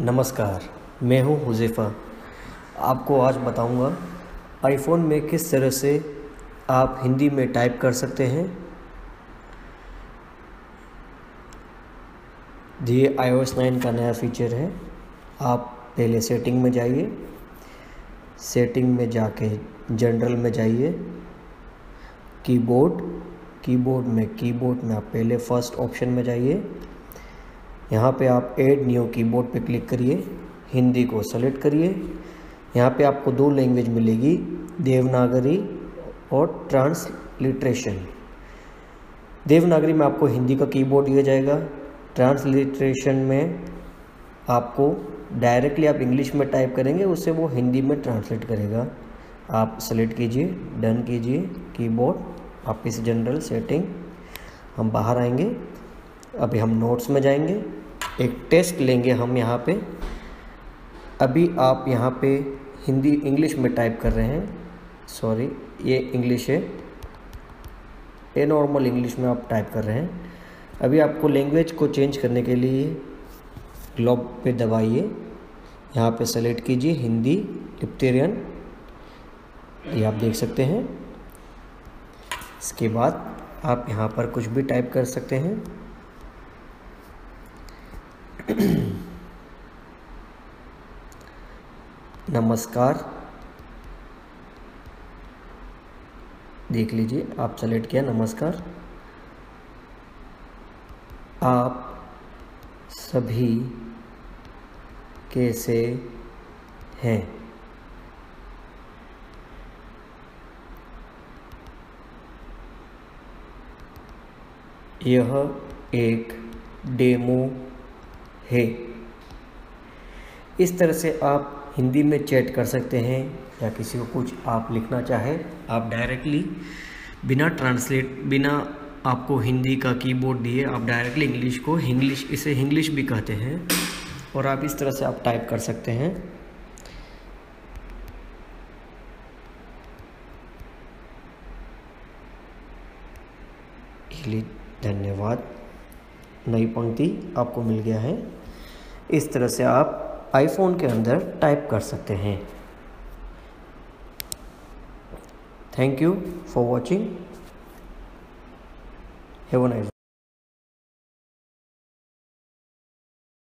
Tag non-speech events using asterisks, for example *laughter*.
नमस्कार, मैं हूँ हुज़ैफ़ा। आपको आज बताऊँगा आईफोन में किस तरह से आप हिंदी में टाइप कर सकते हैं। ये एस नाइन का नया फीचर है। आप पहले सेटिंग में जाइए। सेटिंग में जाके जनरल में जाइए। कीबोर्ड कीबोर्ड में कीबोर्ड में आप पहले फ़र्स्ट ऑप्शन में जाइए। यहाँ पे आप ऐड न्यू कीबोर्ड पे क्लिक करिए, हिंदी को सेलेक्ट करिए। यहाँ पे आपको दो लैंग्वेज मिलेगी, देवनागरी और ट्रांसलिट्रेशन देवनागरी में आपको हिंदी का कीबोर्ड दिया जाएगा। ट्रांसलिट्रेशन में आपको डायरेक्टली आप इंग्लिश में टाइप करेंगे, उससे वो हिंदी में ट्रांसलेट करेगा। आप सेलेक्ट कीजिए डन कीजिए कीबोर्ड आप इस जनरल सेटिंग हम बाहर आएँगे। अभी हम नोट्स में जाएँगे। एक टेस्ट लेंगे हम यहाँ पे। अभी आप यहाँ पे हिंदी इंग्लिश में टाइप कर रहे हैं। सॉरी ये इंग्लिश है। ये नॉर्मल इंग्लिश में आप टाइप कर रहे हैं। अभी आपको लैंग्वेज को चेंज करने के लिए ग्लोब पे दबाइए। यहाँ पे सेलेक्ट कीजिए हिंदी लिप्टेरियन ये आप देख सकते हैं। इसके बाद आप यहाँ पर कुछ भी टाइप कर सकते हैं। *clears throat* नमस्कार। देख लीजिए आप सेलेक्ट किया नमस्कार। आप सभी कैसे हैं? यह एक डेमो है। इस तरह से आप हिंदी में चैट कर सकते हैं या किसी को कुछ आप लिखना चाहें, आप डायरेक्टली बिना ट्रांसलेट बिना आपको हिंदी का कीबोर्ड दिए आप डायरेक्टली इंग्लिश को इंग्लिश इसे इंग्लिश भी कहते हैं और आप इस तरह से आप टाइप कर सकते हैं। धन्यवाद। नई पंक्ति आपको मिल गया है। इस तरह से आप आईफोन के अंदर टाइप कर सकते हैं। Thank you for watching have a nice